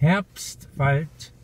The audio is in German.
Herbstwald